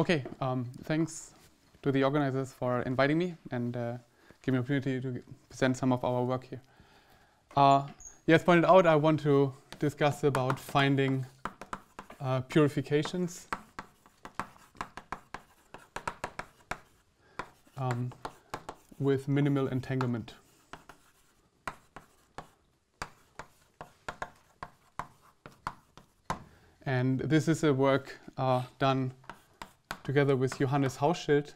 Okay, um, thanks to the organizers for inviting me and uh, giving me the opportunity to present some of our work here. Uh, yes, pointed out, I want to discuss about finding uh, purifications um, with minimal entanglement. And this is a work uh, done together with Johannes Hauschild,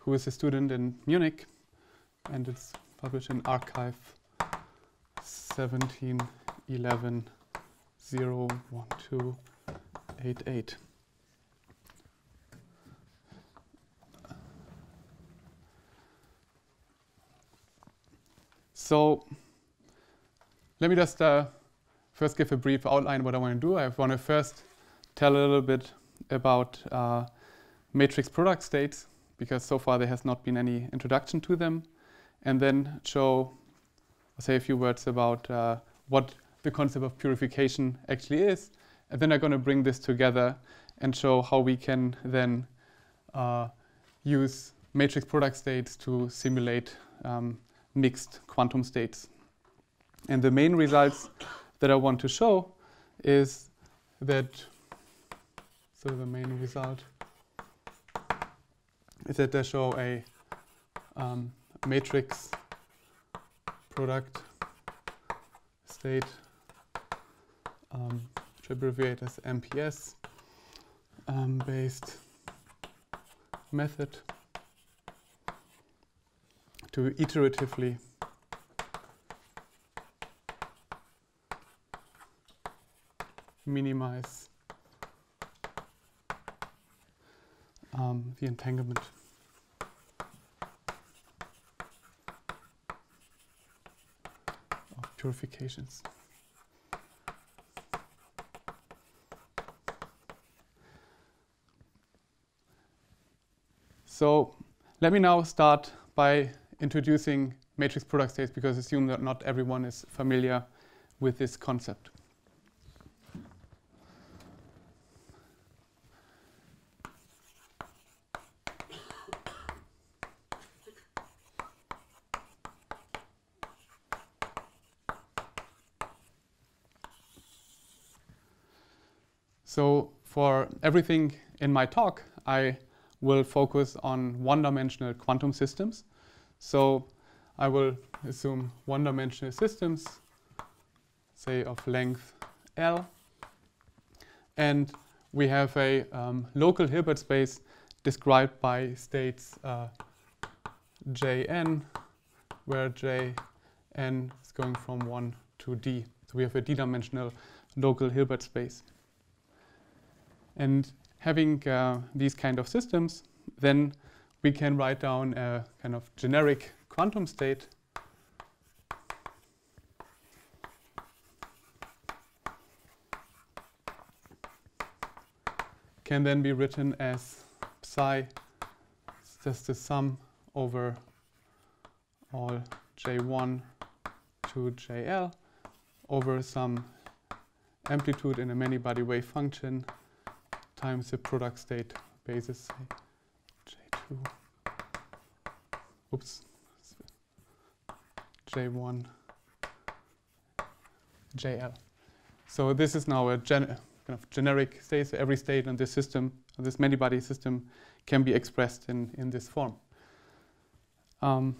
who is a student in Munich, and it's published in arXiv 1711 01288. So let me just uh, first give a brief outline what I want to do. I want to first tell a little bit about uh, matrix product states because so far there has not been any introduction to them and then show, say a few words about uh, what the concept of purification actually is. And then I'm going to bring this together and show how we can then uh, use matrix product states to simulate um, mixed quantum states. And the main results that I want to show is that, so the main result. Is that they show a um, matrix product state, um, which I abbreviate as MPS, um, based method to iteratively minimize the entanglement. of purifications. So let me now start by introducing matrix product states because I assume that not everyone is familiar with this concept. So for everything in my talk, I will focus on one-dimensional quantum systems. So I will assume one-dimensional systems, say of length L. And we have a um, local Hilbert space described by states uh, Jn, where Jn is going from 1 to d. So we have a d-dimensional local Hilbert space. And having uh, these kind of systems, then we can write down a kind of generic quantum state. Can then be written as psi it's just the sum over all j1 to jl over some amplitude in a many-body wave function times the product state basis J2, oops, J1, JL. So this is now a gen kind of generic state. So every state in this system, this many-body system, can be expressed in, in this form. Um,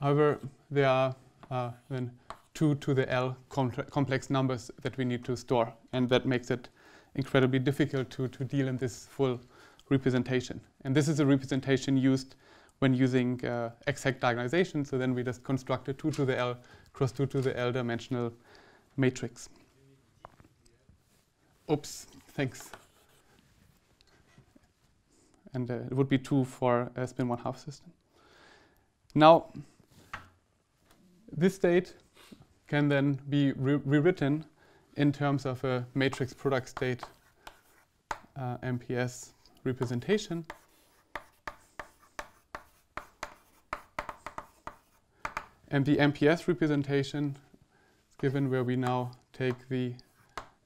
however, there are uh, then 2 to the L complex numbers that we need to store, and that makes it incredibly difficult to, to deal in this full representation. And this is a representation used when using uh, exact diagonalization. So then we just construct a 2 to the L cross 2 to the L dimensional matrix. Oops, thanks. And uh, it would be 2 for a spin 1 half system. Now, this state can then be re rewritten in terms of a matrix product state uh, MPS representation. And the MPS representation is given where we now take the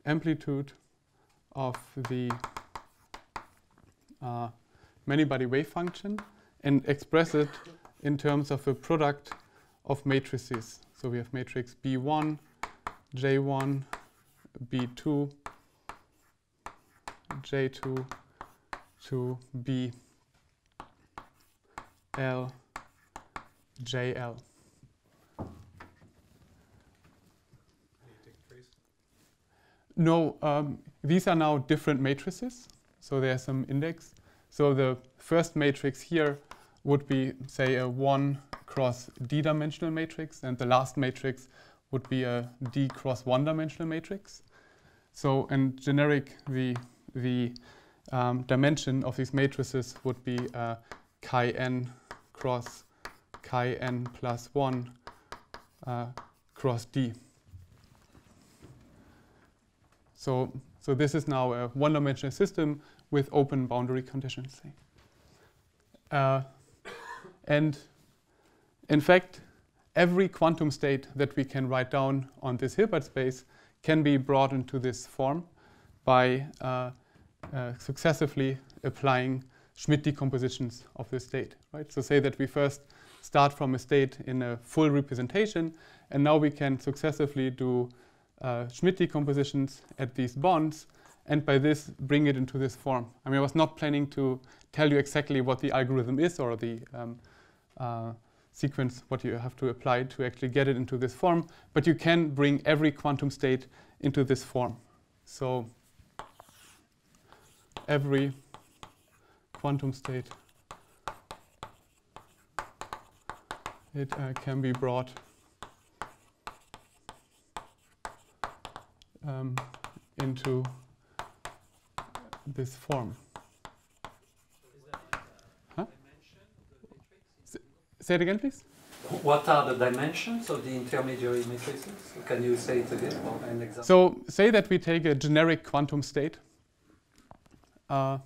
amplitude of the uh, many-body wave function and express it in terms of a product of matrices. So we have matrix B1, J1, B2, J2 to B L JL. No, um, these are now different matrices. So there's some index. So the first matrix here would be, say, a 1 cross d-dimensional matrix, and the last matrix would be a d cross one-dimensional matrix. So in generic, the, the um, dimension of these matrices would be uh, chi n cross chi n plus 1 uh, cross d. So, so this is now a one-dimensional system with open boundary conditions. Uh, and in fact, every quantum state that we can write down on this Hilbert space can be brought into this form by uh, uh, successively applying Schmidt decompositions of the state. Right? So say that we first start from a state in a full representation, and now we can successively do uh, Schmidt decompositions at these bonds, and by this bring it into this form. I mean, I was not planning to tell you exactly what the algorithm is or the um, uh, sequence, what you have to apply to actually get it into this form, but you can bring every quantum state into this form. So every quantum state it uh, can be brought um, into this form. Say it again, please. What are the dimensions of the intermediary matrices? Can you say it again or an example? So say that we take a generic quantum state uh,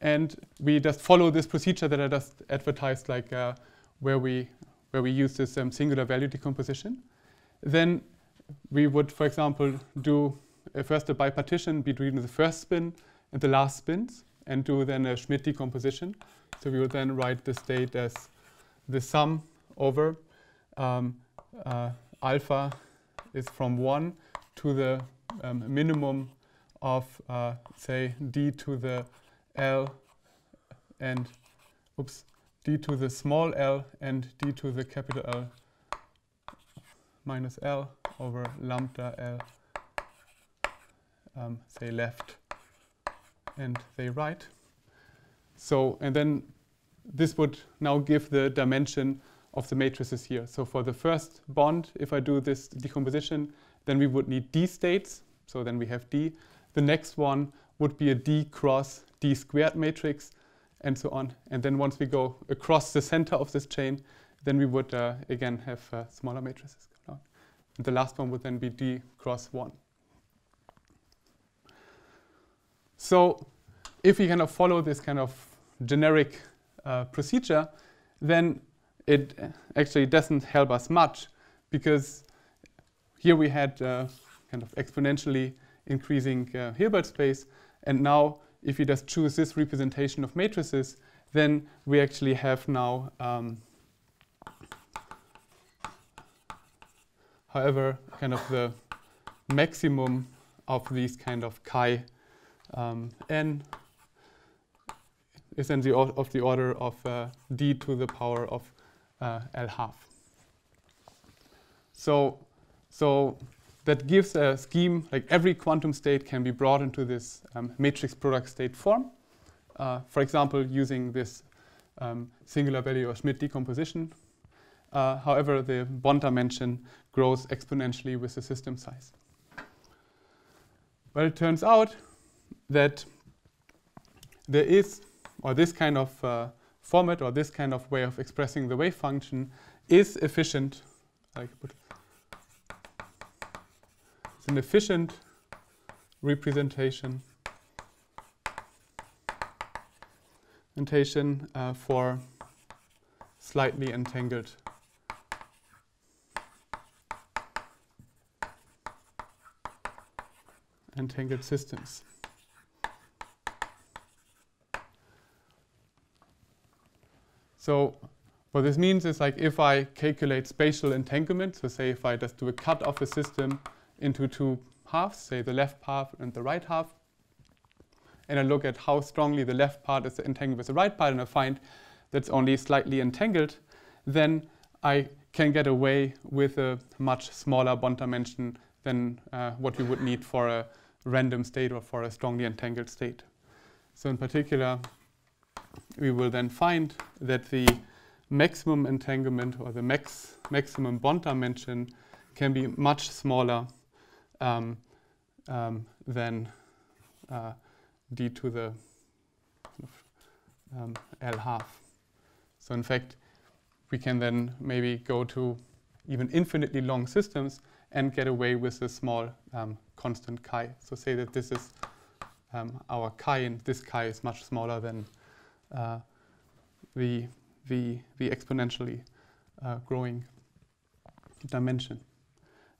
and we just follow this procedure that I just advertised, like uh, where we where we use this um, singular value decomposition. Then we would, for example, do uh, first a bipartition between the first spin and the last spins, and do then a Schmidt decomposition. So we would then write the state as the sum over um, uh, alpha is from 1 to the um, minimum of, uh, say, d to the L and, oops, d to the small l and d to the capital L minus L over lambda L, um, say, left and say right. So, and then this would now give the dimension of the matrices here. So for the first bond, if I do this decomposition, then we would need d states. So then we have d. The next one would be a d cross d squared matrix and so on. And then once we go across the center of this chain, then we would uh, again have uh, smaller matrices. And the last one would then be d cross 1. So if we kind of follow this kind of generic uh, procedure, then it actually doesn't help us much because here we had uh, kind of exponentially increasing uh, Hilbert space. And now, if you just choose this representation of matrices, then we actually have now, um, however, kind of the maximum of these kind of chi um, n is then the of the order of uh, d to the power of uh, L half. So, so that gives a scheme, like every quantum state can be brought into this um, matrix product state form. Uh, for example, using this um, singular value or Schmidt decomposition. Uh, however, the bond dimension grows exponentially with the system size. Well, it turns out that there is, or this kind of uh, format or this kind of way of expressing the wave function is efficient. It's an efficient representation representation uh, for slightly entangled entangled systems. So what this means is like if I calculate spatial entanglement, so say if I just do a cut of a system into two halves, say the left half and the right half, and I look at how strongly the left part is entangled with the right part, and I find that's only slightly entangled, then I can get away with a much smaller bond dimension than uh, what we would need for a random state or for a strongly entangled state. So in particular, we will then find that the maximum entanglement or the max maximum bond dimension can be much smaller um, um, than uh, d to the um, L half. So in fact, we can then maybe go to even infinitely long systems and get away with a small um, constant chi. So say that this is um, our chi, and this chi is much smaller than uh, the, the, the exponentially uh, growing dimension.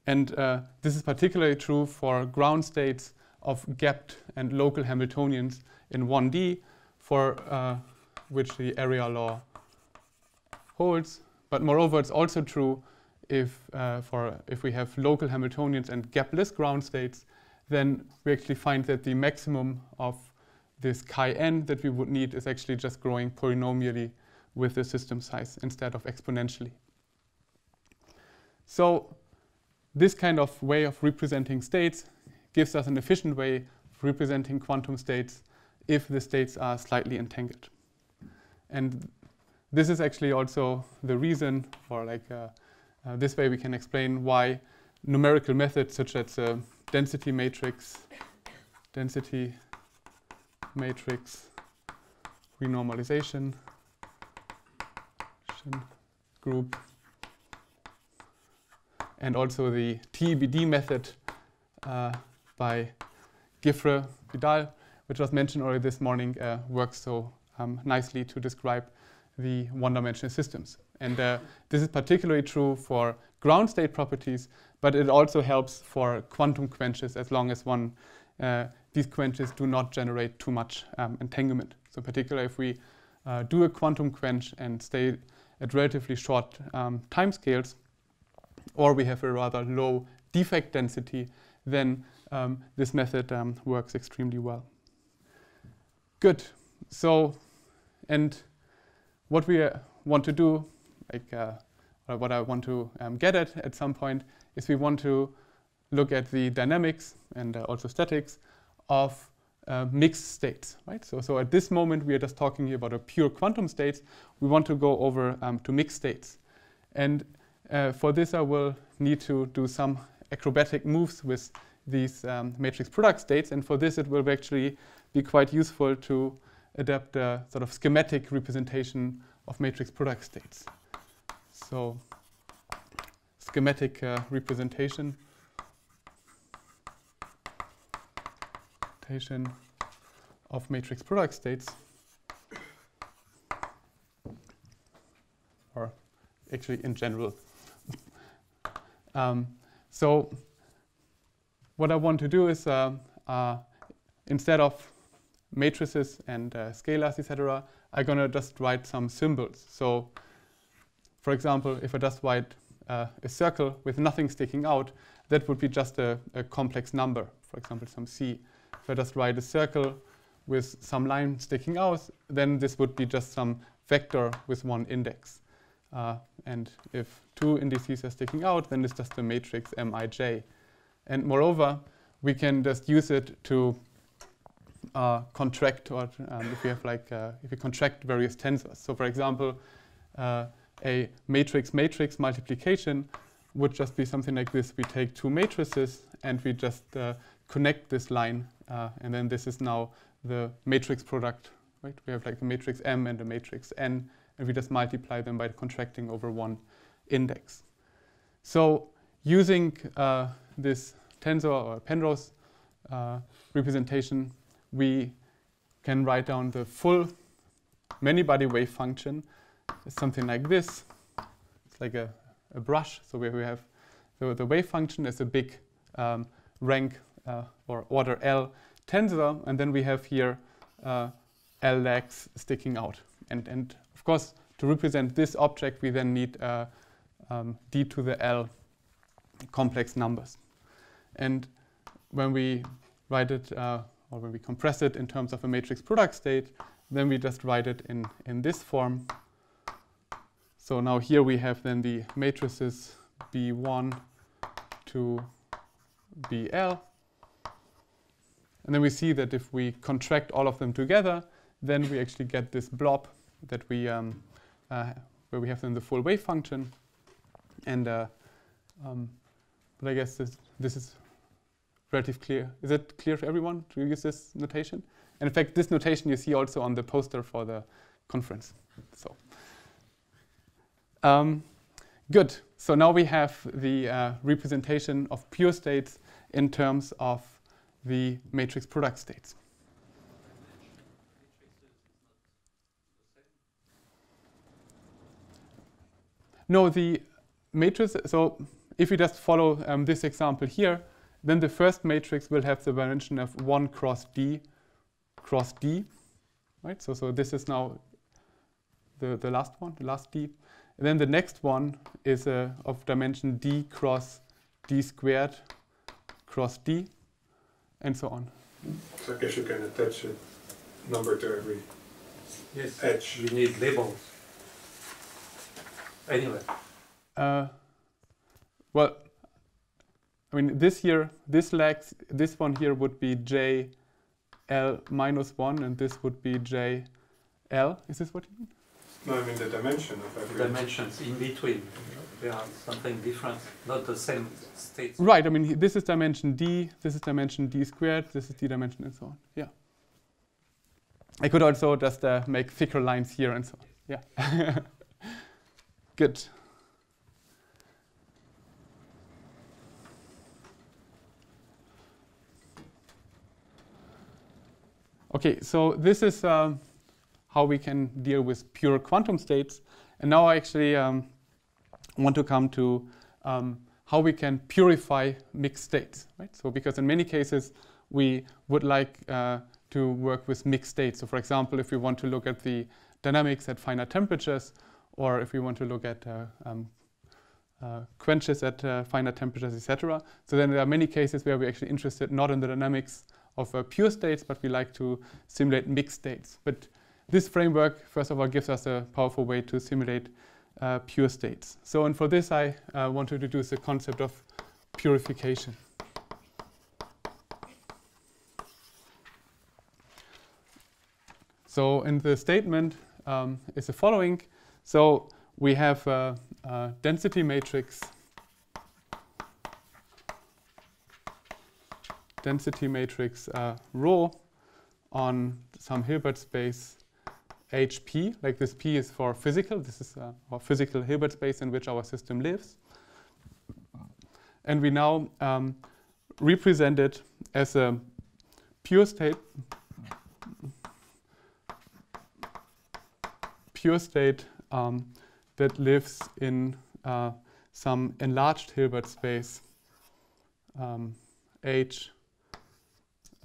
And uh, this is particularly true for ground states of gapped and local Hamiltonians in 1D, for uh, which the area law holds. But moreover, it's also true if, uh, for, if we have local Hamiltonians and gapless ground states, then we actually find that the maximum of this chi n that we would need is actually just growing polynomially with the system size instead of exponentially. So this kind of way of representing states gives us an efficient way of representing quantum states if the states are slightly entangled. And this is actually also the reason, for like uh, uh, this way we can explain why numerical methods such as uh, density matrix, density matrix renormalization group, and also the TEBD method uh, by Guifré Vidal, which was mentioned already this morning, uh, works so um, nicely to describe the one-dimensional systems. And uh, this is particularly true for ground state properties, but it also helps for quantum quenches as long as one uh, these quenches do not generate too much um, entanglement. So particularly if we uh, do a quantum quench and stay at relatively short um, timescales, or we have a rather low defect density, then um, this method um, works extremely well. Good. So, and what we uh, want to do, like uh, what I want to um, get at at some point, is we want to look at the dynamics and uh, also statics of uh, mixed states, right? So, so at this moment we are just talking here about a pure quantum states. We want to go over um, to mixed states, and uh, for this I will need to do some acrobatic moves with these um, matrix product states, and for this it will actually be quite useful to adapt a sort of schematic representation of matrix product states. So schematic uh, representation of matrix product states or actually in general. um, so what I want to do is uh, uh, instead of matrices and uh, scalars, etc., I'm going to just write some symbols. So for example, if I just write uh, a circle with nothing sticking out, that would be just a, a, complex number, for example, some c. If I just write a circle with some line sticking out, then this would be just some vector with one index. Uh, and if two indices are sticking out, then it's just a matrix Mij. And moreover, we can just use it to uh, contract or um, if we have like uh, if we contract various tensors. So for example, uh, a matrix matrix multiplication would just be something like this. We take two matrices and we just uh, connect this line, uh, and then this is now the matrix product. Right? We have like the matrix M and the matrix N, and we just multiply them by contracting over one index. So using uh, this tensor or Penrose representation, we can write down the full many-body wave function. It's something like this. It's like a, a brush. So we, have the, the wave function is a big um, rank uh, or order L tensor, and then we have here uh, L legs sticking out. And, and of course, to represent this object, we then need uh, um, d to the l complex numbers. And when we write it, uh, or when we compress it in terms of a matrix product state, then we just write it in, in this form. So now here we have then the matrices B1 to BL. And then we see that if we contract all of them together, then we actually get this blob that we, um, uh, where we have then the full wave function. And, uh, um, but I guess this, this is relatively clear. Is it clear to everyone to use this notation? And in fact, this notation you see also on the poster for the conference. So, um, good. So now we have the uh, representation of pure states in terms of the matrix product states. No, the matrix, so if we just follow um, this example here, then the first matrix will have the dimension of 1 cross D cross D, right? So, so this is now the, the last one, the last D. And then the next one is uh, of dimension D cross D squared cross D, and so on. So I guess you can attach a number to every Yes. edge. You need labels. Anyway, Uh, well, I mean, this here, this legs, this one here would be J L minus 1, and this would be J L. Is this what you mean? No, I mean the dimension of every dimensions in between. They are something different, not the same states. Right, I mean, this is dimension D, this is dimension D squared, this is D dimension, and so on. Yeah. I could also just uh, make thicker lines here and so on. Yeah. Good. Okay, so this is um, how we can deal with pure quantum states. And now I actually um, want to come to um, how we can purify mixed states, right? So because in many cases we would like uh, to work with mixed states. So for example, if we want to look at the dynamics at finite temperatures, or if we want to look at uh, um, uh, quenches at uh, finite temperatures, etc. So then there are many cases where we're actually interested not in the dynamics of uh, pure states, but we like to simulate mixed states. But this framework, first of all, gives us a powerful way to simulate uh, pure states. So, and for this, I uh, want to introduce the concept of purification. So, in the statement um, is the following. So, we have a, a density matrix. Density matrix uh, rho on some Hilbert space HP, like this P is for physical, this is uh, our physical Hilbert space in which our system lives. And we now um, represent it as a pure state, pure state um, that lives in uh, some enlarged Hilbert space um, H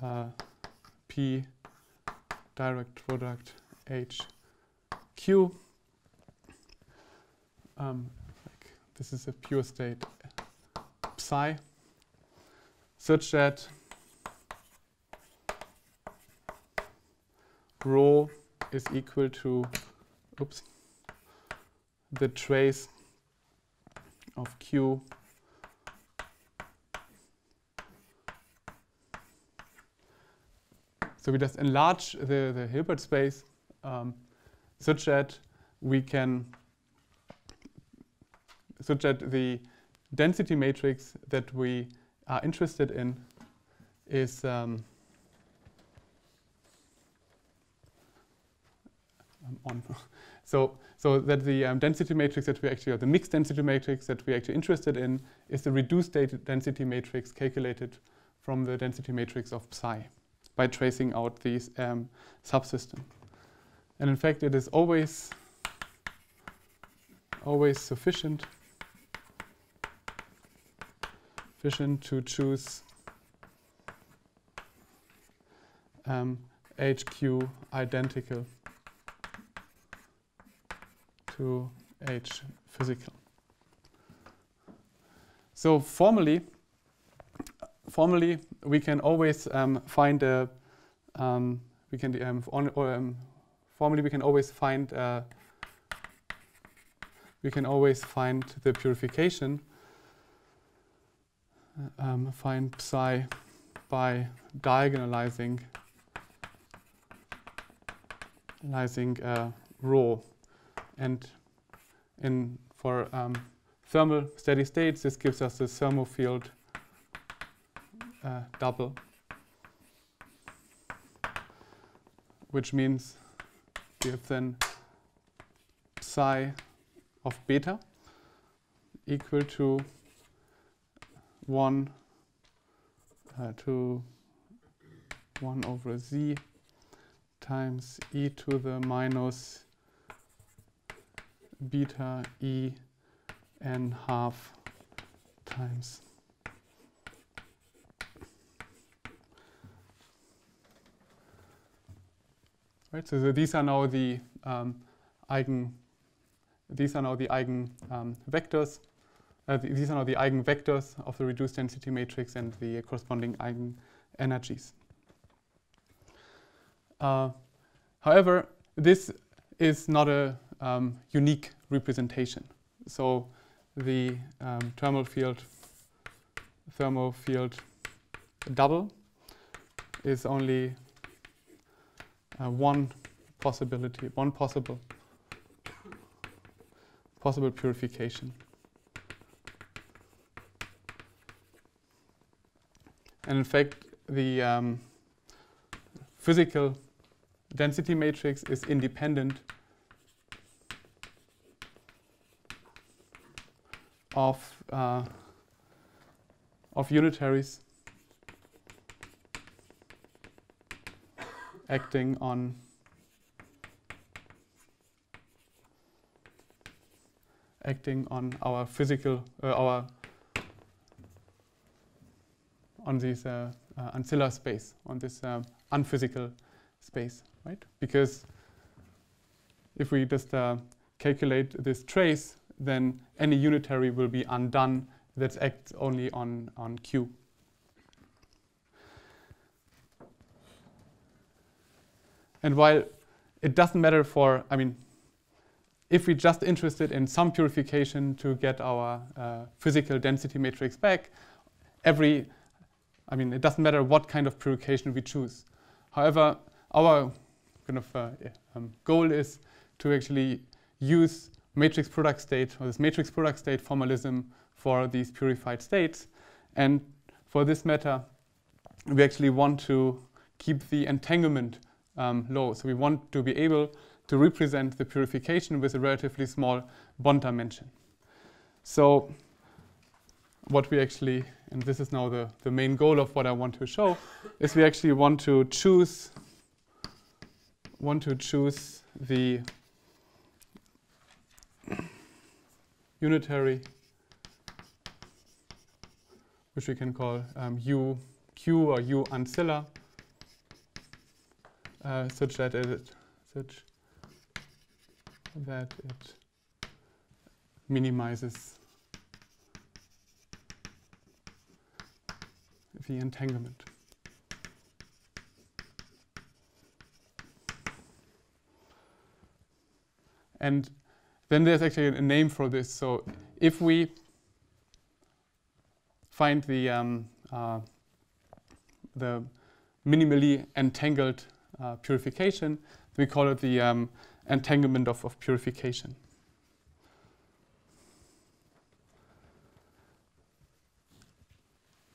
uh, P direct product H Q. Um, like this is a pure state. Psi. Such that. Rho is equal to oops the trace of Q. So we just enlarge the, the Hilbert space um, such that we can, such that the density matrix that we are interested in is um, on. so, so that the um, density matrix that we actually, the mixed density matrix that we're actually interested in is the reduced density matrix calculated from the density matrix of psi by tracing out these um, subsystem. And in fact, it is always, always sufficient, sufficient to choose um, HQ identical to H physical. So formally, formally we can always um, find a um, we can um, on, formally we can always find uh, we can always find the purification um, find psi by diagonalizing analyzing uh, rho and in for um, thermal steady states this gives us the thermofield uh, double. Which means we have then psi of beta equal to 1 uh, to 1 over z times e to the minus beta e n half times right so, so these are now the um, eigen these are now the eigen um, vectors uh, th these are now the eigenvectors of the reduced density matrix and the corresponding eigen energies. Uh, however, this is not a um, unique representation. So the um, thermal field thermal field double is only uh, one possibility, one possible possible purification. And in fact, the um, physical density matrix is independent of uh, of unitaries acting on acting on our physical uh, our on this uh, uh, ancillar space on this um, unphysical space right because if we just uh, calculate this trace then any unitary will be undone that acts only on, on Q. And while it doesn't matter for, I mean, if we're just interested in some purification to get our uh, physical density matrix back, every, I mean, it doesn't matter what kind of purification we choose. However, our kind of uh, um, goal is to actually use matrix product state or this matrix product state formalism for these purified states. And for this matter, we actually want to keep the entanglement um, low. So we want to be able to represent the purification with a relatively small bond dimension. So what we actually, and this is now the, the main goal of what I want to show, is we actually want to choose want to choose the unitary, which we can call um, U Q or U ancilla, uh, such that it such that it minimizes the entanglement. And then there's actually a name for this. So if we find the, um, uh, the minimally entangled uh, purification, we call it the um, entanglement of, of purification.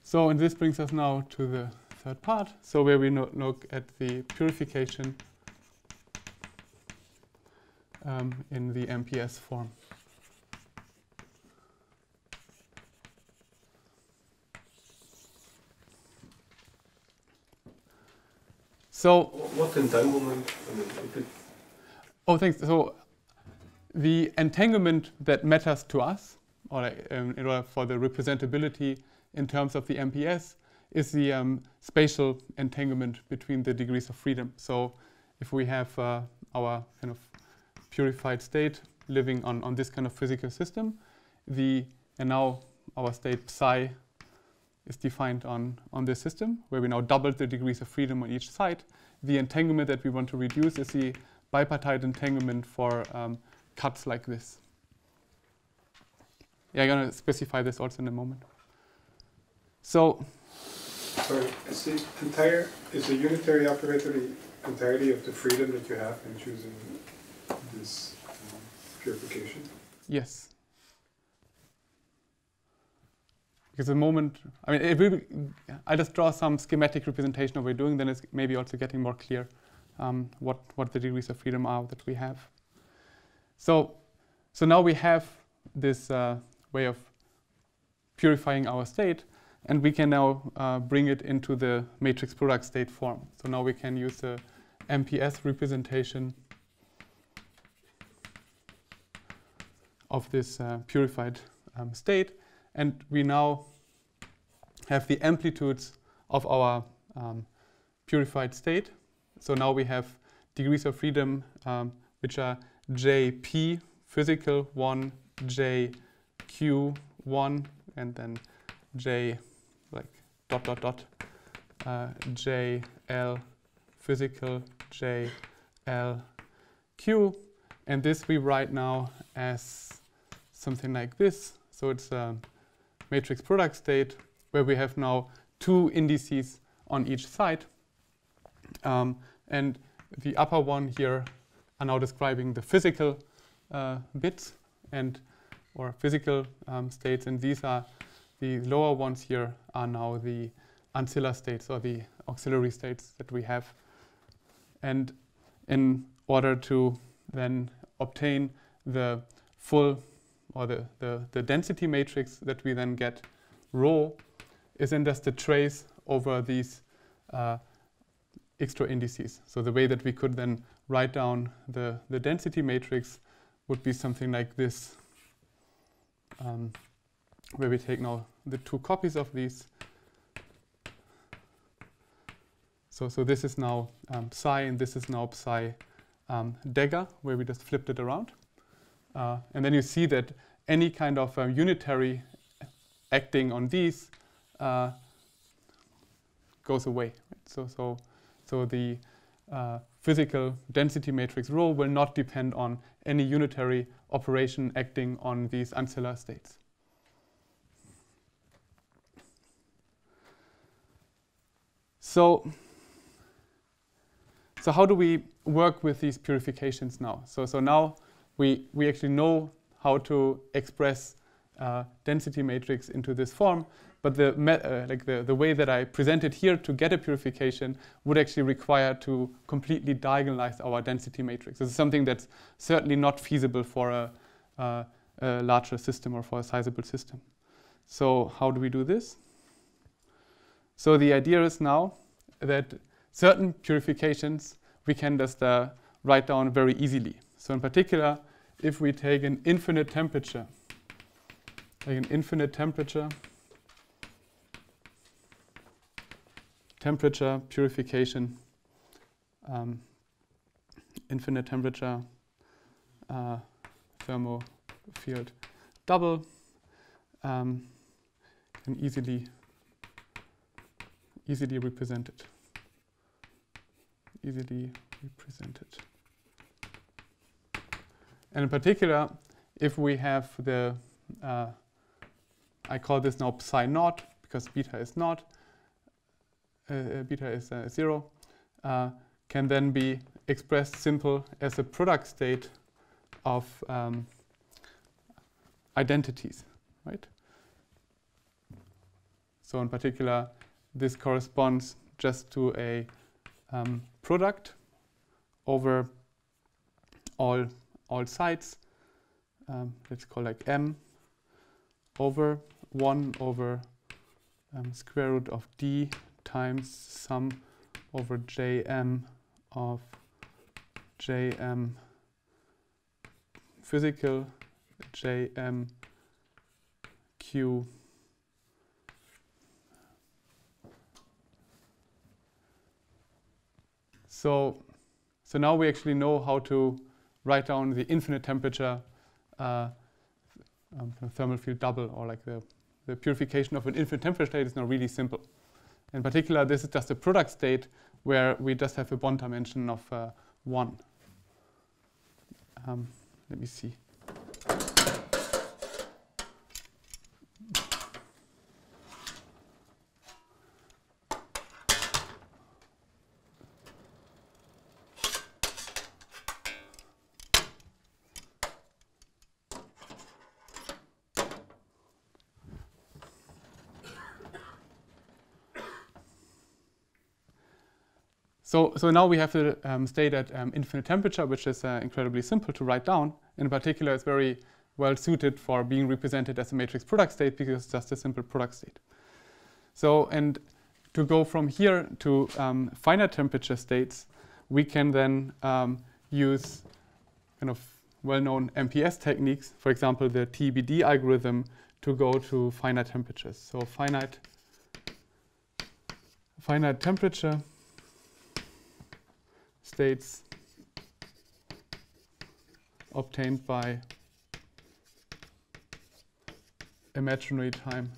So, and this brings us now to the third part. So, where we no look at the purification um, in the MPS form. So, What entanglement? I mean, oh, thanks. So, the entanglement that matters to us, or like, um, in order for the representability in terms of the MPS, is the um, spatial entanglement between the degrees of freedom. So, if we have uh, our kind of purified state living on, on this kind of physical system. The and now our state psi is defined on, on this system, where we now doubled the degrees of freedom on each side. The entanglement that we want to reduce is the bipartite entanglement for um, cuts like this. Yeah, I'm going to specify this also in a moment. So, Sorry, is the entire, is the unitary operator the entirety of the freedom that you have in choosing this um, purification? yes. Because the moment, I mean, it will be, I just draw some schematic representation of what we're doing, then it's maybe also getting more clear um, what, what the degrees of freedom are that we have. So, so now we have this uh, way of purifying our state, and we can now uh, bring it into the matrix product state form. So now we can use the MPS representation of this uh, purified um, state, and we now have the amplitudes of our um, purified state. So now we have degrees of freedom um, which are JP physical 1, JQ 1, and then J like dot dot dot uh, JL physical JL Q. And this we write now as something like this. So it's a matrix product state where we have now two indices on each side. Um, and the upper one here are now describing the physical uh, bits and or physical um, states, and these are the lower ones here are now the ancilla states or the auxiliary states that we have. And in order to then obtain the full or the, the, the density matrix that we then get rho is then just a trace over these uh, extra indices. So the way that we could then write down the, the density matrix would be something like this, um, where we take now the two copies of these. So, so this is now um, psi and this is now psi um, dagger, where we just flipped it around. Uh, and then you see that any kind of um, unitary acting on these uh, goes away. Right? So, so, so the uh, physical density matrix rho will not depend on any unitary operation acting on these ancillar states. So, so how do we work with these purifications now? So, so now we, we actually know how to express uh, density matrix into this form, but the, uh, like the, the way that I presented here to get a purification would actually require to completely diagonalize our density matrix. This is something that's certainly not feasible for a, uh, a larger system or for a sizable system. So how do we do this? So the idea is now that certain purifications we can just uh, write down very easily. So in particular, if we take an infinite temperature, Take an infinite temperature, temperature purification, um, infinite temperature uh, thermo field double, um, can easily easily represented. Easily represented. And in particular, if we have the, uh, I call this now psi naught because beta is not, uh, uh, beta is uh, zero, uh, can then be expressed simple as a product state of um, identities, right? So in particular, this corresponds just to a um, product over all all sides. Um, let's call like m over 1 over um, square root of d times sum over jm of jm physical jm q So, so now we actually know how to write down the infinite temperature uh, um, thermal field double or like the, the purification of an infinite temperature state is now really simple. In particular, this is just a product state where we just have a bond dimension of uh, 1. Um, let me see. So, so now we have the um, state at um, infinite temperature, which is uh, incredibly simple to write down. In particular, it's very well suited for being represented as a matrix product state because it's just a simple product state. So, and to go from here to um, finite temperature states, we can then um, use kind of well-known MPS techniques, for example, the TEBD algorithm to go to finite temperatures. So finite, finite temperature states obtained by imaginary time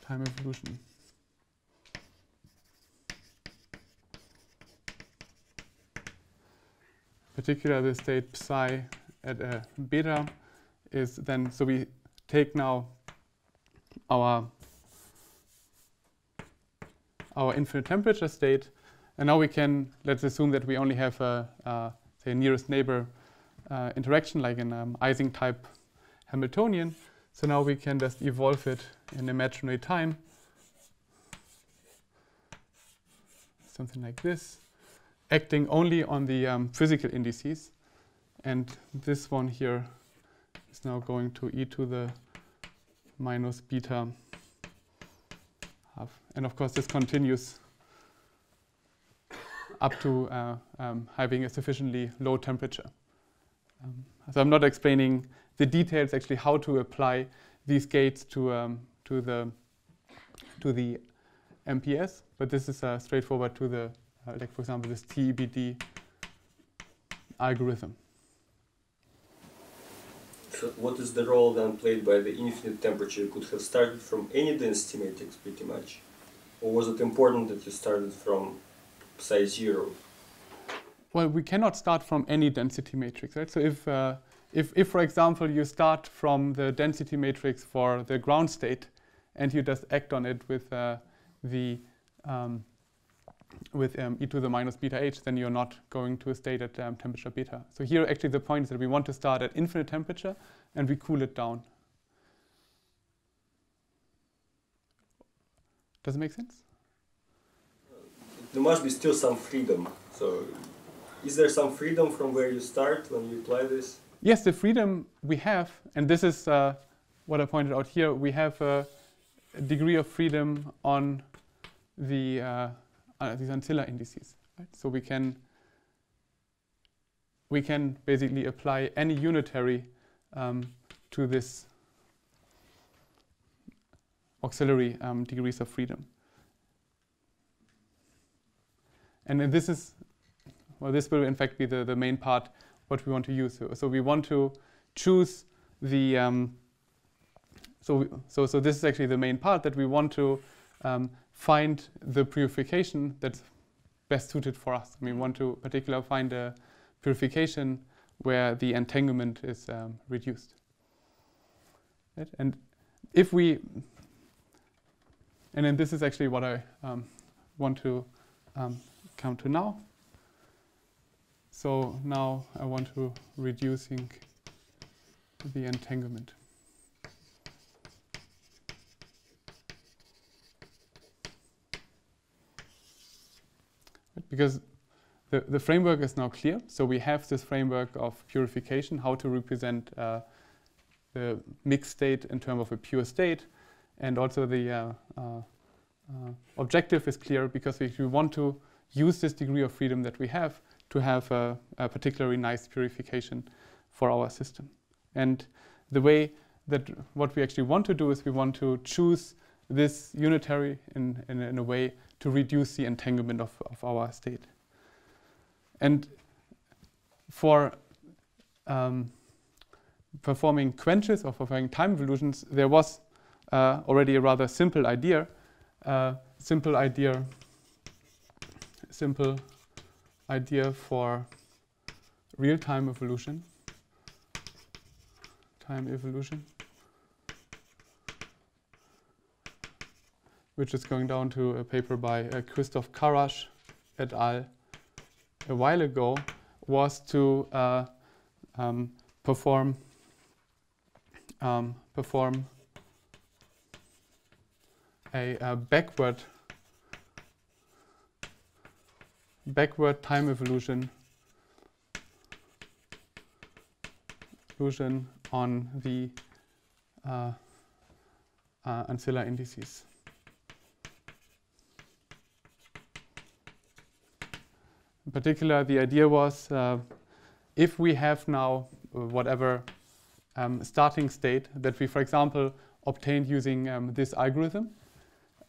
time evolution. Particular the state psi at a beta is then so we take now our our infinite temperature state and now we can, let's assume that we only have a, say, nearest neighbor uh, interaction, like an um, Ising type Hamiltonian. So now we can just evolve it in imaginary time. Something like this, acting only on the um, physical indices. And this one here is now going to e to the minus beta half. And of course, this continues up to uh, um, having a sufficiently low temperature. Um, so I'm not explaining the details actually how to apply these gates to um, to the to the MPS, but this is uh, straightforward to the uh, like for example this TEBD algorithm. So what is the role then played by the infinite temperature? You could have started from any density matrix pretty much. Or was it important that you started from psi zero? Well, we cannot start from any density matrix, right? So if, uh, if, if, for example, you start from the density matrix for the ground state, and you just act on it with uh, the um, with um, e to the minus beta h, then you're not going to a state at um, temperature beta. So here, actually, the point is that we want to start at infinite temperature, and we cool it down. Does it make sense? There must be still some freedom. So, is there some freedom from where you start when you apply this? Yes, the freedom we have, and this is uh, what I pointed out here, we have a, degree of freedom on the uh, uh, these ancilla indices. Right? So we can we can basically apply any unitary um, to this auxiliary um, degrees of freedom. And this is, well, this will in fact be the, the main part what we want to use. So, so we want to choose the, um, so, so, so this is actually the main part that we want to um, find the purification that's best suited for us. We want to particular find a purification where the entanglement is um, reduced. Right? And if we, and then this is actually what I um, want to um, come to now. So now I want to reducing the entanglement. Because the, the framework is now clear. So we have this framework of purification, how to represent uh, the mixed state in terms of a pure state. And also the uh, uh, uh objective is clear because we, we want to use this degree of freedom that we have to have a, a particularly nice purification for our system. And the way that what we actually want to do is we want to choose this unitary in, in, in, a way to reduce the entanglement of, of our state. And for, um, performing quenches or performing time evolutions, there was uh, already a rather simple idea. Uh, simple idea. Simple idea for real-time evolution. Time evolution. Which is going down to a paper by uh, Christoph Karrasch et al. a while ago, was to uh, um, perform um, perform a, a backward backward time evolution evolution on the uh, uh, ancilla indices. In particular, the idea was uh, if we have now uh, whatever um, starting state that we, for example, obtained using um, this algorithm,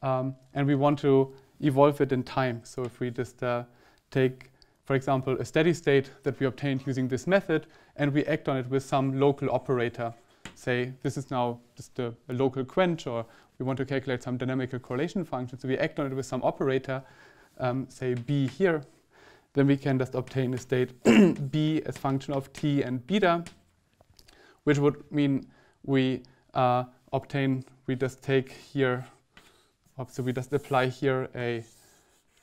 um, and we want to evolve it in time. So if we just uh, take, for example, a steady state that we obtained using this method, and we act on it with some local operator, say this is now just a, a local quench, or we want to calculate some dynamical correlation function, so we act on it with some operator, um, say b here, then we can just obtain a state b as function of t and beta, which would mean we uh, obtain, we just take here, so we just apply here a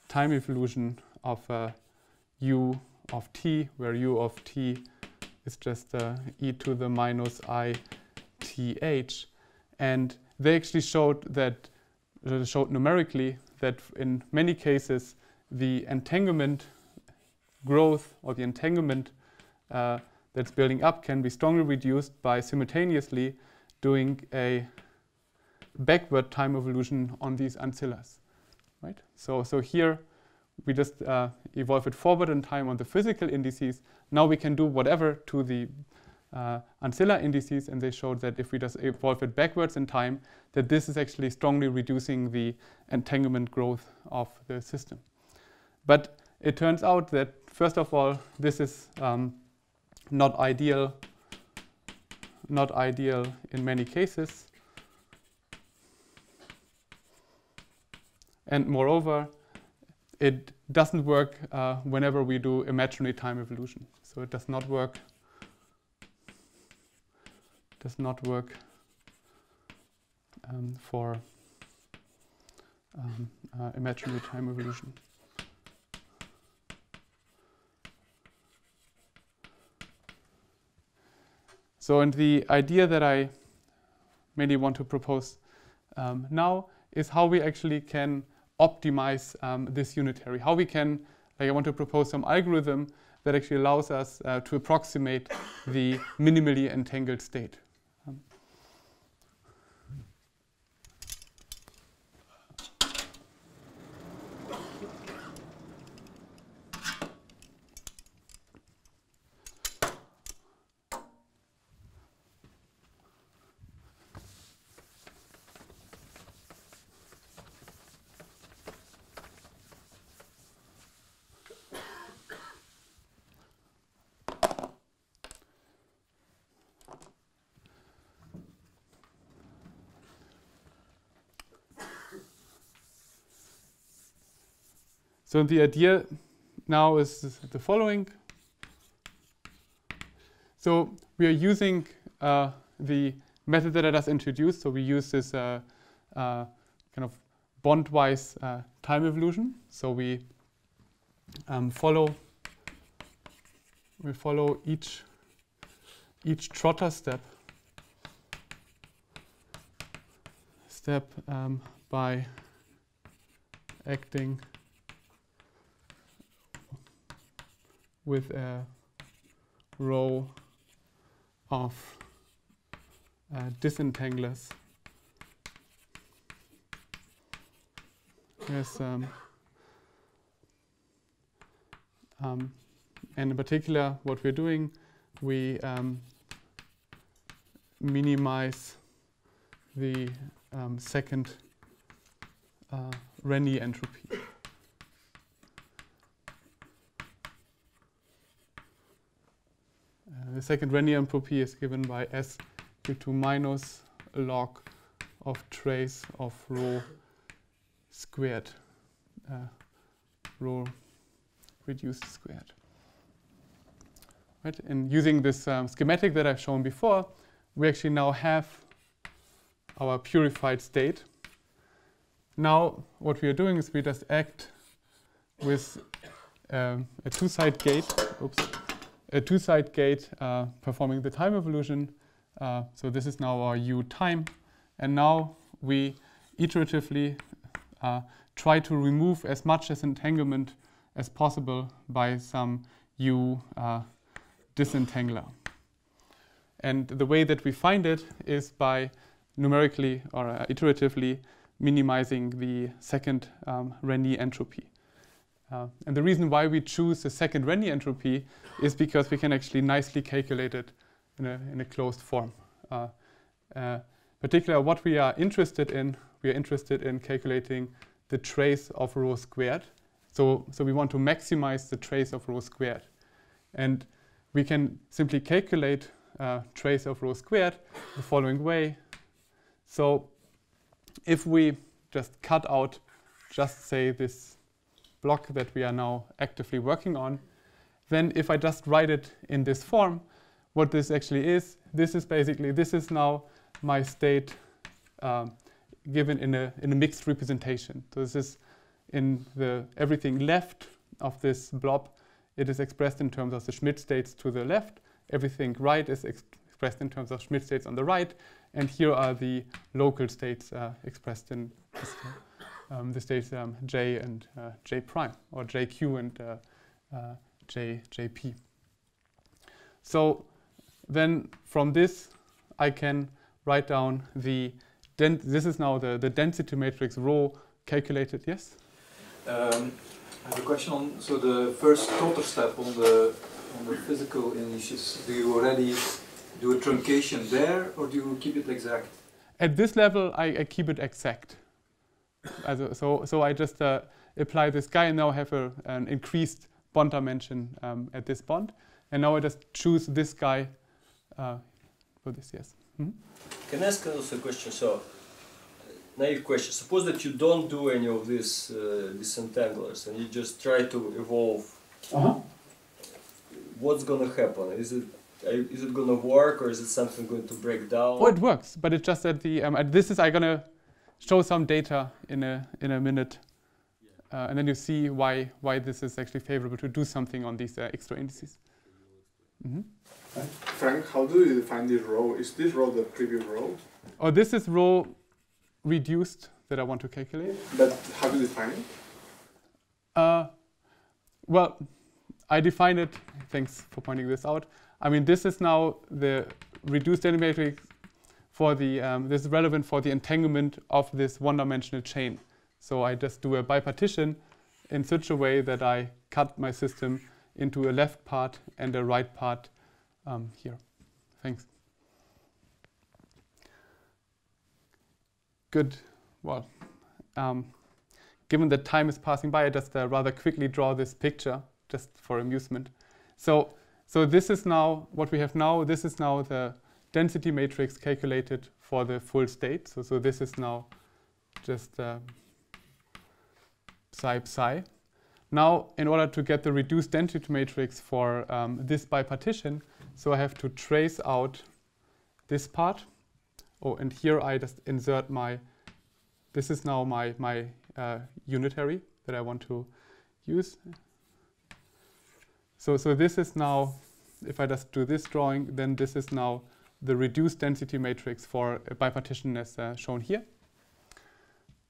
time evolution of uh, u of t, where u of t is just uh, e to the minus i th. And they actually showed that, uh, showed numerically that in many cases the entanglement growth or the entanglement uh, that's building up can be strongly reduced by simultaneously doing a backward time evolution on these ancillas, right? So, so here we just uh, evolve it forward in time on the physical indices. Now we can do whatever to the uh, ancilla indices, and they showed that if we just evolve it backwards in time, that this is actually strongly reducing the entanglement growth of the system. But it turns out that, first of all, this is um, not ideal, not ideal in many cases. And moreover, it doesn't work uh, whenever we do imaginary time evolution. So it does not work does not work um, for um, uh, imaginary time evolution. So, and the idea that I mainly want to propose um, now is how we actually can optimize um, this unitary, how we can, like I want to propose some algorithm that actually allows us uh, to approximate the minimally entangled state. So the idea now is the following. So we are using uh, the method that I just introduced. So we use this uh, uh, kind of bond-wise uh, time evolution. So we um, follow we follow each each trotter step step um, by acting with a row of uh, disentanglers. Yes, um, um, and in particular, what we're doing, we um, minimize the um, second uh, entropy. The second Renyi entropy is given by S equal to minus log of trace of rho squared, uh, rho reduced squared. Right? And using this um, schematic that I've shown before, we actually now have our purified state. Now, what we are doing is we just act with um, a two-site gate. Oops, a two-site gate uh, performing the time evolution. Uh, so this is now our u time, and now we iteratively uh, try to remove as much as entanglement as possible by some u uh, disentangler. And the way that we find it is by numerically or uh, iteratively minimizing the second um, Renyi entropy. Uh, and the reason why we choose the second Renyi entropy is because we can actually nicely calculate it in a, in a closed form. Uh, uh, particular what we are interested in, we are interested in calculating the trace of rho squared. So, so we want to maximize the trace of rho squared. And we can simply calculate uh, trace of rho squared the following way. So if we just cut out, just say this block that we are now actively working on, then if I just write it in this form, what this actually is, this is basically, this is now my state um, given in a, in a mixed representation. So this is in the everything left of this blob, it is expressed in terms of the Schmidt states to the left. Everything right is ex expressed in terms of Schmidt states on the right. And here are the local states uh, expressed in this, um, the states um, J and uh, J prime, or JQ and uh, uh J, JP. So then from this, I can write down the, this is now the, the density matrix rho calculated, yes? Um, I have a question on, so the first Trotter step on the, on the physical indices, do you already do a truncation there or do you keep it exact? At this level, I, I keep it exact. So, so I just uh, apply this guy and now have a, an increased bond dimension um, at this bond. And now I just choose this guy uh, for this, yes. Mm -hmm. Can I ask also a question? So, naive question. Suppose that you don't do any of these uh, disentanglers and you just try to evolve. Uh -huh. What's gonna happen? Is it is it gonna work or is it something going to break down? Oh, it works, but it's just that the um, this is I'm gonna show some data in a in a minute, uh, and then you see why why this is actually favorable to do something on these uh, extra indices. Mm -hmm. Frank, how do you define this rho? Is this rho the previous rho? Oh, this is rho reduced that I want to calculate. But how do you define it? Uh, well, I define it, thanks for pointing this out. I mean, this is now the reduced matrix for the, um, this is relevant for the entanglement of this one-dimensional chain. So I just do a bipartition in such a way that I cut my system into a left part and a right part um, here. Thanks. Good. Well, um, given that time is passing by, I just uh, rather quickly draw this picture just for amusement. So, so this is now what we have now. This is now the density matrix calculated for the full state. So, so this is now just uh, psi psi. Now, in order to get the reduced density matrix for um, this bipartition, so I have to trace out this part Oh, and here I just insert my, this is now my, my uh, unitary that I want to use. So, so this is now, if I just do this drawing, then this is now the reduced density matrix for a bipartition as uh, shown here.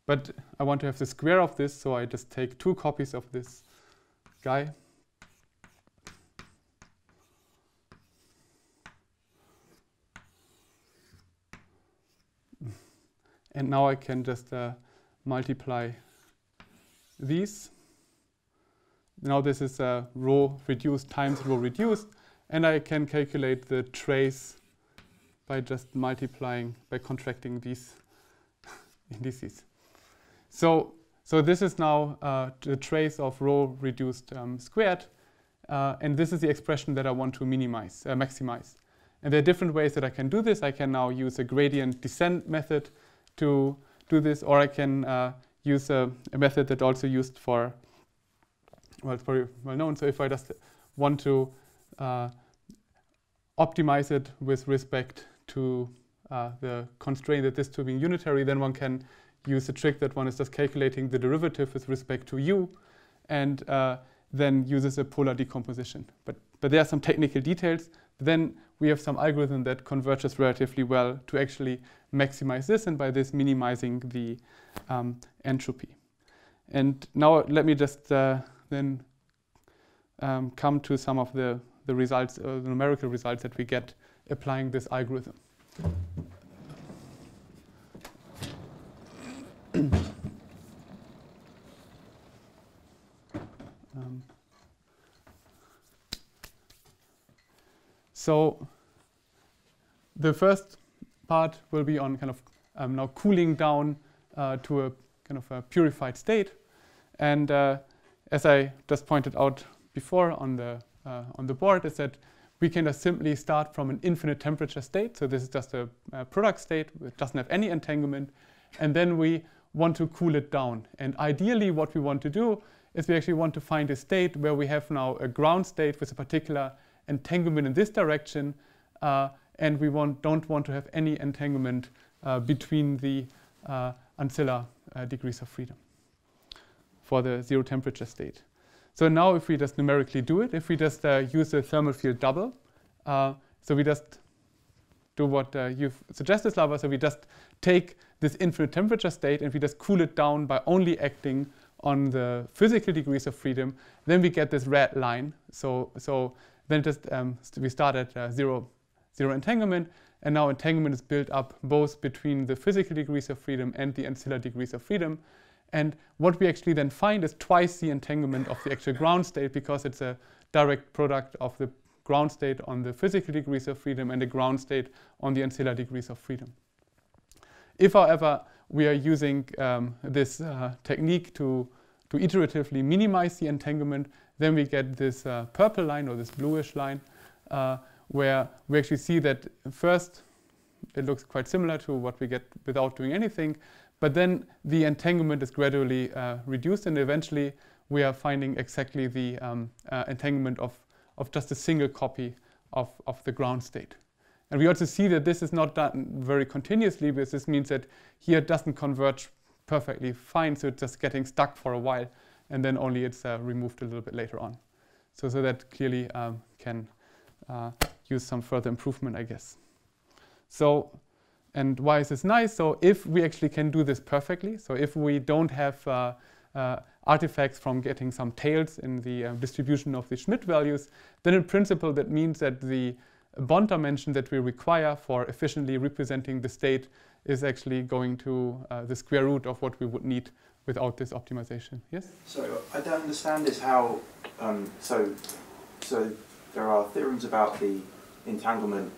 But I want to have the square of this, so I just take two copies of this guy And now I can just uh, multiply these. Now this is a rho reduced times rho reduced. And I can calculate the trace by just multiplying, by contracting these indices. So, so this is now uh, the trace of rho reduced um, squared. uh, and this is the expression that I want to minimize, uh, maximize. And there are different ways that I can do this. I can now use a gradient descent method to do this, or I can uh, use a, a, method that also used for, well, it's very well known. So if I just want to uh, optimize it with respect to uh, the constraint that this to being unitary, then one can use a trick that one is just calculating the derivative with respect to u, and uh, then uses a polar decomposition. But, but there are some technical details. Then we have some algorithm that converges relatively well to actually maximize this, and by this minimizing the um, entropy. And now let me just uh, then um, come to some of the, the results, uh, the numerical results that we get applying this algorithm. um, so the first part will be on kind of um, now cooling down uh, to a kind of a purified state. And uh, as I just pointed out before on the, uh, on the board is that we can just simply start from an infinite temperature state. So this is just a, a product state. It doesn't have any entanglement. And then we want to cool it down. And ideally what we want to do is we actually want to find a state where we have now a ground state with a particular entanglement in this direction. Uh, and we want, don't want to have any entanglement uh, between the uh, ancilla uh, degrees of freedom for the zero temperature state. So now if we just numerically do it, if we just uh, use the thermal field double, uh, so we just do what uh, you've suggested, Slava, so we just take this infinite temperature state and we just cool it down by only acting on the physical degrees of freedom, then we get this red line. So, so then just um, we start at uh, zero, zero entanglement, and now entanglement is built up both between the physical degrees of freedom and the ancillar degrees of freedom. And what we actually then find is twice the entanglement of the actual ground state because it's a direct product of the ground state on the physical degrees of freedom and the ground state on the ancillar degrees of freedom. If, however, we are using um, this uh, technique to, to iteratively minimize the entanglement, then we get this uh, purple line or this bluish line uh, where we actually see that first it looks quite similar to what we get without doing anything, but then the entanglement is gradually uh, reduced and eventually we are finding exactly the um, uh, entanglement of, of just a single copy of, of the ground state. And we also see that this is not done very continuously because this means that here it doesn't converge perfectly fine, so it's just getting stuck for a while and then only it's uh, removed a little bit later on. So, so that clearly um, can uh, use some further improvement, I guess. So and why is this nice? So if we actually can do this perfectly, so if we don't have uh, uh, artifacts from getting some tails in the uh, distribution of the Schmidt values, then in principle that means that the bond dimension that we require for efficiently representing the state is actually going to uh, the square root of what we would need without this optimization. Yes? So I don't understand is how, um, so, so there are theorems about the entanglement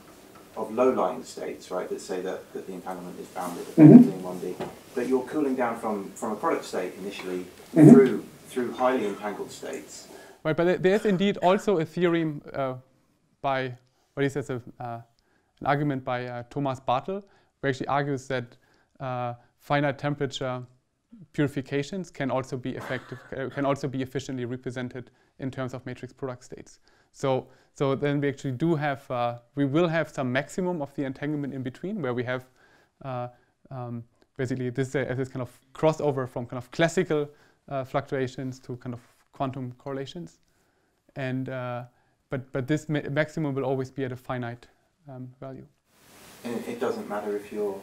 of low-lying states, right, that say that, that the entanglement is bounded at mm -hmm. 1D. But you're cooling down from, from a product state initially mm -hmm. through, through highly entangled states. Right, but there is indeed also a theorem uh, by, what is this, a, uh, an argument by uh, Thomas Barthel, who actually argues that uh, finite temperature purifications can also be effective, can also be efficiently represented in terms of matrix product states. So, so then we actually do have, uh, we will have some maximum of the entanglement in between where we have uh, um, basically this, uh, this kind of crossover from kind of classical uh, fluctuations to kind of quantum correlations. And, uh, but, but this ma maximum will always be at a finite um, value. And it doesn't matter if your,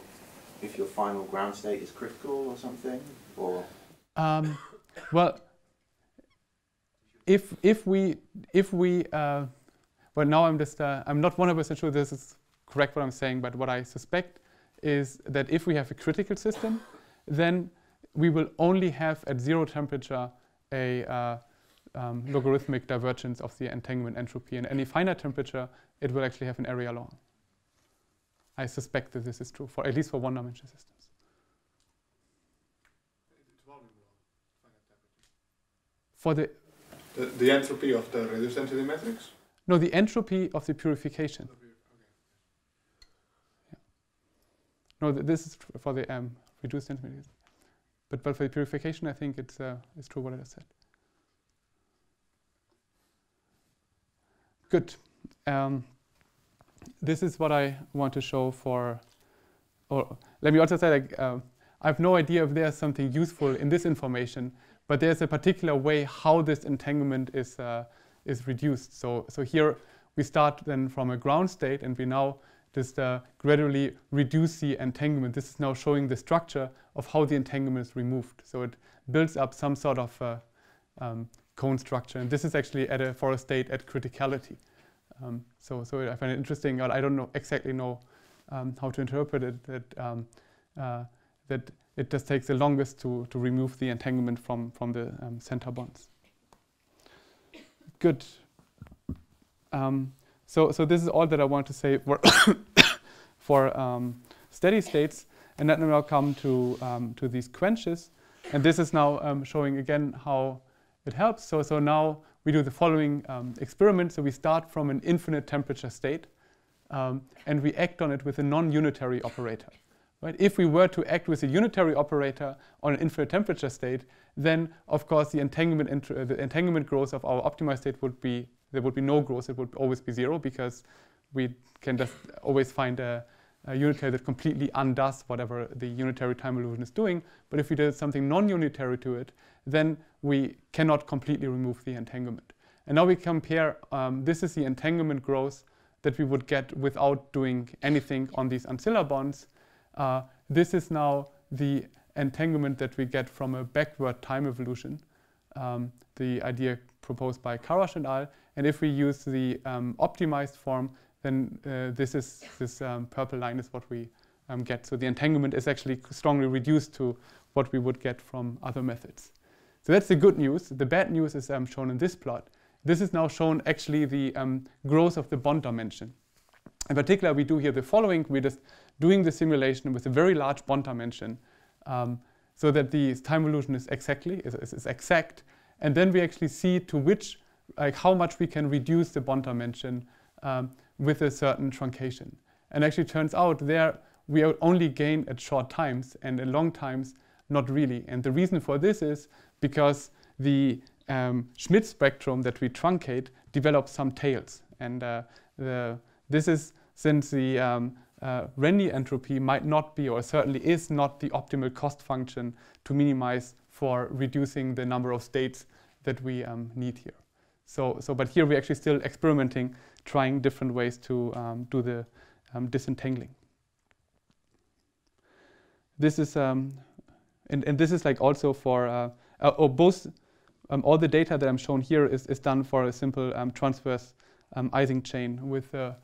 if your final ground state is critical or something? Or? Um, well, if if we if we uh, well now I'm just uh, I'm not 100% sure this is correct what I'm saying, but what I suspect is that if we have a critical system, then we will only have at zero temperature a uh, um, logarithmic divergence of the entanglement entropy. And any finite temperature, it will actually have an area law. I suspect that this is true for at least for one-dimensional systems. For the The, the entropy of the reduced density matrix? No, the entropy of the purification. Yeah. No, th this is for the um, reduced density. But, but for the purification, I think it's, uh, it's true what I just said. Good. Um, this is what I want to show for, or let me also say, like, uh, I have no idea if there's something useful in this information, but there's a particular way how this entanglement is, uh, is reduced. So, so here we start then from a ground state and we now just uh, gradually reduce the entanglement. This is now showing the structure of how the entanglement is removed. So it builds up some sort of uh, um, cone structure. And this is actually at a, for a state at criticality. Um, so, so I find it interesting. I don't know exactly know um, how to interpret it. That um, uh, that it just takes the longest to, to remove the entanglement from from the um, center bonds. Good. Um, so, so this is all that I want to say for, for um, steady states. And then I'll come to, um, to these quenches. And this is now um, showing again how it helps. So, so now we do the following um, experiment. So we start from an infinite temperature state. And we act on it with a non-unitary operator. Right? If we were to act with a unitary operator on an infinite temperature state, then of course the entanglement, the entanglement growth of our optimized state would be there would be no growth, it would always be zero because we can just always find a, a unitary that completely undoes whatever the unitary time evolution is doing. But if we did something non-unitary to it, then we cannot completely remove the entanglement. And now we compare, um, this is the entanglement growth that we would get without doing anything on these ancilla bonds. Uh, this is now the entanglement that we get from a backward time evolution. Um, the idea proposed by Karrasch and al. And if we use the um, optimized form, then uh, this is this um, purple line is what we um, get. So the entanglement is actually strongly reduced to what we would get from other methods. So that's the good news. The bad news is um, shown in this plot. This is now shown actually the um, growth of the bond dimension. In particular, we do here the following. We're just doing the simulation with a very large bond dimension um, so that the time evolution is exactly is, is exact and then we actually see to which, like how much we can reduce the bond dimension um, with a certain truncation. And actually turns out there we only gain at short times and at long times not really. And the reason for this is because the um, Schmidt spectrum that we truncate develops some tails. And uh, the, this is since the um, uh, Renyi entropy might not be, or certainly is not the optimal cost function to minimize for reducing the number of states that we um, need here. So, so, but here we're actually still experimenting, trying different ways to um, do the um, disentangling. This is, um, and, and this is like also for, uh, uh, or both, um, all the data that I'm shown here is, is done for a simple um, transverse Ising chain with a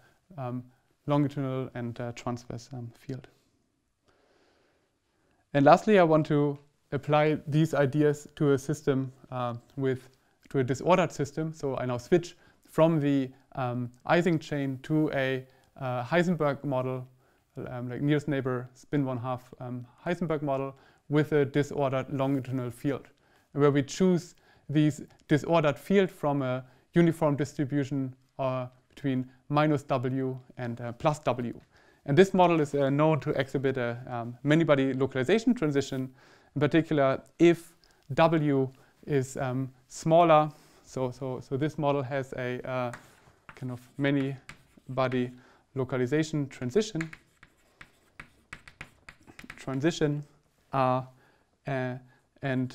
longitudinal and uh, transverse field. And lastly, I want to apply these ideas to a system uh, with to a disordered system. So I now switch from the um, Ising chain to a uh, Heisenberg model, um, like nearest neighbor spin one half um, Heisenberg model with a disordered longitudinal field, where we choose these disordered field from a uniform distribution uh, between minus W and uh, plus W. And this model is uh, known to exhibit a um, many-body localization transition in particular, if W is um, smaller, so, so, so this model has a uh, kind of many body localization transition, transition, uh, and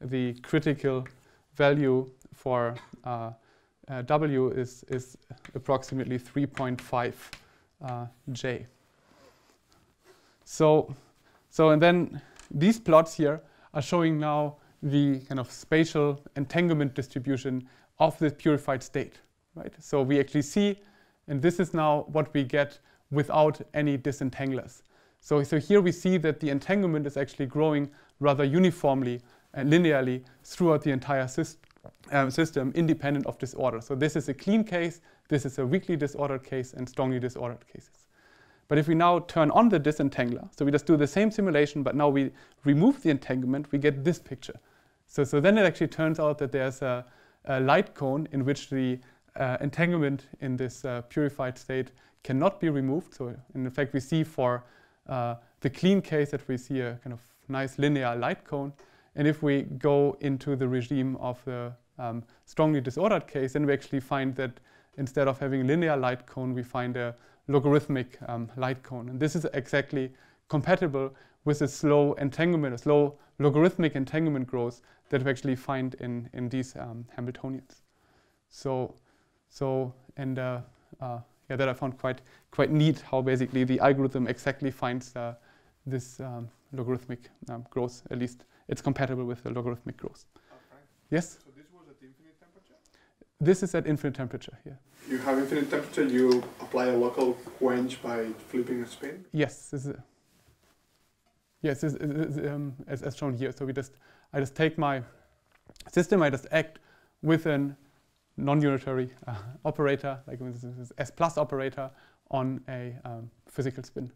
the critical value for uh, uh, W is, is approximately 3.5 uh, J. So, so and then these plots here are showing now the kind of spatial entanglement distribution of the purified state, right? So we actually see, and this is now what we get without any disentanglers. So, so here we see that the entanglement is actually growing rather uniformly and linearly throughout the entire syst um, system, independent of disorder. So this is a clean case, this is a weakly disordered case, and strongly disordered cases. But if we now turn on the disentangler, so we just do the same simulation, but now we remove the entanglement, we get this picture. So, so then it actually turns out that there's a, a light cone in which the uh, entanglement in this uh, purified state cannot be removed. So in fact, we see for uh, the clean case that we see a kind of nice linear light cone. And if we go into the regime of the um, strongly disordered case, then we actually find that instead of having a linear light cone, we find a logarithmic um, light cone. And this is exactly compatible with a slow entanglement, a slow logarithmic entanglement growth that we actually find in, in these um, Hamiltonians. So, so and uh, uh, yeah, that I found quite quite neat how basically the algorithm exactly finds uh, this um, logarithmic um, growth. At least it's compatible with the logarithmic growth. Okay. Yes. So this was at infinite temperature. This is at infinite temperature. Yeah. You have infinite temperature. You apply a local quench by flipping a spin. Yes. This is a, yes. This is, um, as, as shown here. So we just I just take my system. I just act with an non-unitary uh, operator, like this S plus operator, on a um, physical spin.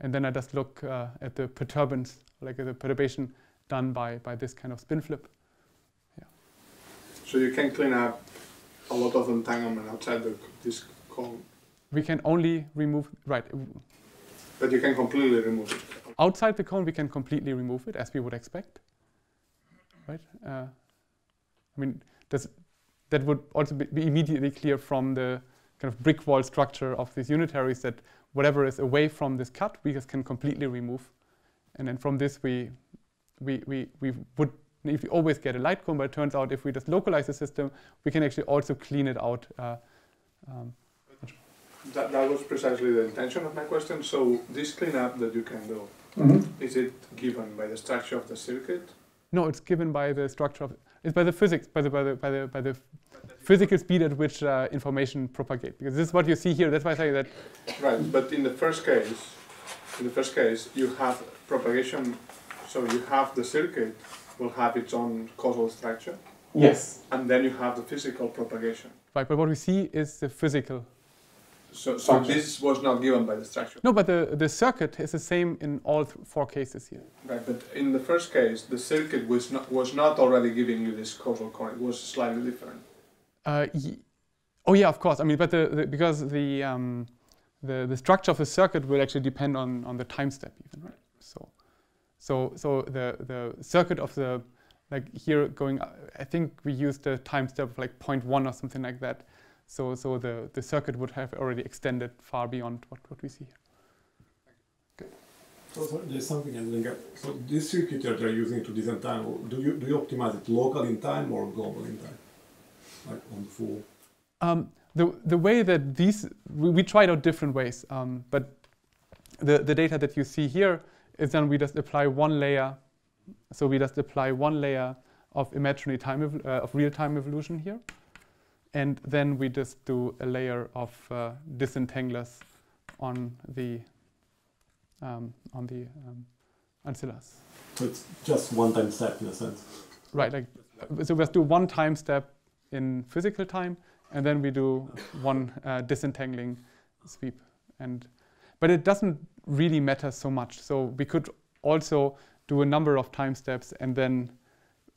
And then I just look uh, at the perturbance, like the perturbation done by, by this kind of spin flip. Yeah. So you can clean up a lot of entanglement outside the, this cone. We can only remove, right. But you can completely remove it. Outside the cone, we can completely remove it, as we would expect. Right? Uh, I mean, does, that would also be, be immediately clear from the kind of brick wall structure of these unitaries that whatever is away from this cut, we just can completely remove. And then from this, we, we, we, we would if we always get a light cone, but it turns out if we just localize the system, we can actually also clean it out. Uh, um, that, that was precisely the intention of my question. So this cleanup that you can do, mm -hmm. is it given by the structure of the circuit? No, it's given by the structure of it's by the physics, by the by the by the by the physical speed at which uh, information propagates. Because this is what you see here. That's why I say that. Right, but in the first case, in the first case, you have propagation. So you have the circuit will have its own causal structure. Yes. And then you have the physical propagation. Right, but what we see is the physical. So, so this was not given by the structure. No, but the, the circuit is the same in all four cases here. Right, but in the first case, the circuit was not was not already giving you this causal current. It was slightly different. Uh, oh yeah, of course. I mean, but the, the because the, um, the the structure of the circuit will actually depend on on the time step even, right? So, so so the the circuit of the like here going, I think we used a time step of like 0.1 or something like that. So, so the, the circuit would have already extended far beyond what, what we see here. So, so, there's something I didn't get. So this circuit that you're using to design time, do you do you optimize it local in time or global in time, like on full? Um, the the way that these we, we tried out different ways, um, but the the data that you see here is then we just apply one layer. So we just apply one layer of imaginary time uh, of real time evolution here and then we just do a layer of uh, disentanglers on the um, on the um, ancillas. So it's just one time step in a sense. Right. Like so, we just do one time step in physical time, and then we do one uh, disentangling sweep. And but it doesn't really matter so much. So we could also do a number of time steps and then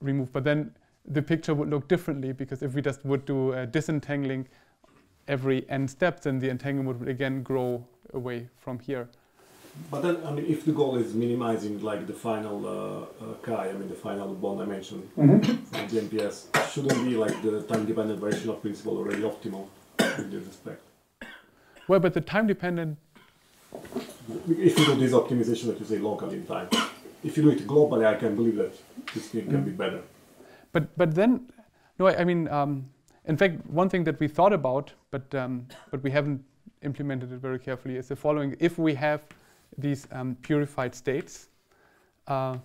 remove. But then the picture would look differently because if we just would do a disentangling every n steps, then the entanglement would again grow away from here. But then, I mean, if the goal is minimizing like the final uh, uh, chi, I mean the final bond dimension mm-hmm. from the MPS, shouldn't be like the time-dependent variation of principle already optimal in this respect? Well, but the time-dependent. If you do this optimization that you say locally in time, if you do it globally, I can believe that this thing can mm-hmm. be better. But but then, no, I, I mean, um, in fact, one thing that we thought about, but um, but we haven't implemented it very carefully, is the following: if we have these um, purified states, uh,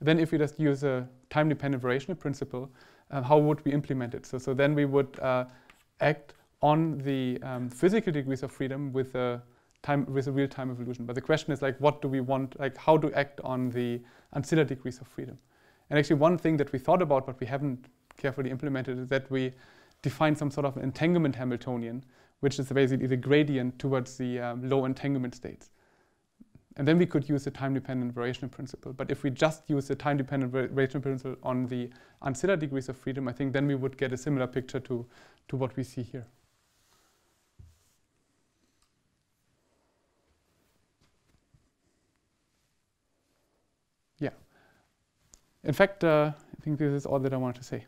then if we just use a time-dependent variational principle, uh, how would we implement it? So so then we would uh, act on the um, physical degrees of freedom with a time with a real-time evolution. But the question is like, what do we want? Like, how to act on the ancillary degrees of freedom? And actually one thing that we thought about but we haven't carefully implemented is that we define some sort of entanglement Hamiltonian, which is basically the gradient towards the um, low entanglement states. And then we could use the time-dependent variation principle. But if we just use the time-dependent variation principle on the ancilla degrees of freedom, I think then we would get a similar picture to, to what we see here. Yeah. In fact, uh, I think this is all that I wanted to say.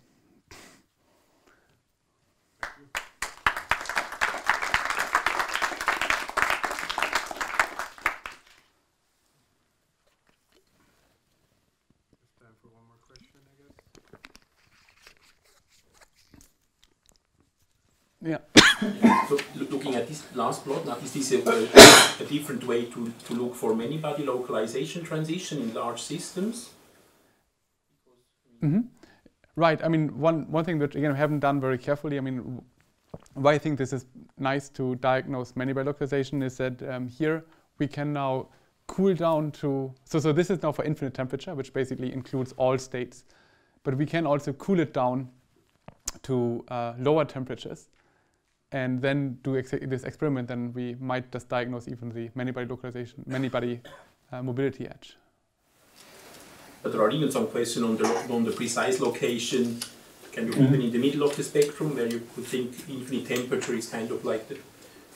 Yeah. so this last plot, now is this a, a, different way to, to look for many-body localization transition in large systems? Mm -hmm. Right. I mean, one one thing that again we haven't done very carefully. I mean, why I think this is nice to diagnose many-body localization is that um, here we can now cool down to so so this is now for infinite temperature, which basically includes all states, but we can also cool it down to uh, lower temperatures and then do ex this experiment, then we might just diagnose even the many-body localization, many-body uh, mobility edge. But there are even some questions on the, on the precise location. Can you mm -hmm. even in the middle of the spectrum, where you could think infinite temperature is kind of like the,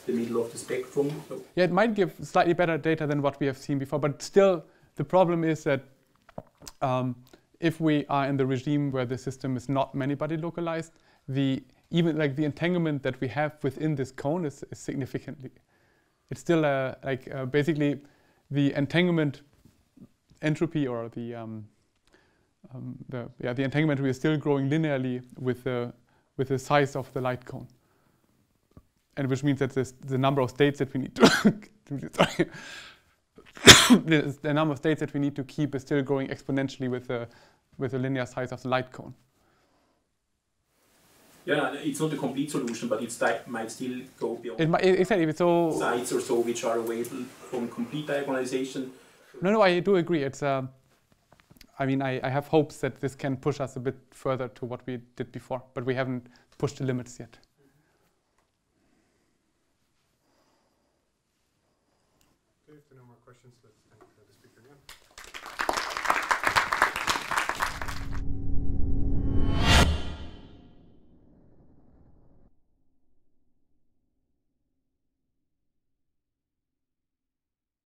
the middle of the spectrum? So yeah, it might give slightly better data than what we have seen before, but still the problem is that um, if we are in the regime where the system is not many-body localized, the even like the entanglement that we have within this cone is, is significantly. It's still uh, like uh, basically the entanglement entropy or the, um, um, the yeah the entanglement we are still growing linearly with the with the size of the light cone, and which means that this, the number of states that we need to the number of states that we need to keep is still growing exponentially with the with the linear size of the light cone. Yeah, it's not a complete solution, but it might still go beyond it might, exactly. So sites or so which are available from complete diagonalization. No, no, I do agree. It's, uh, I mean, I, I have hopes that this can push us a bit further to what we did before, but we haven't pushed the limits yet.